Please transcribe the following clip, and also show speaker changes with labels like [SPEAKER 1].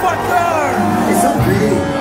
[SPEAKER 1] Fucker!
[SPEAKER 2] It's so pretty.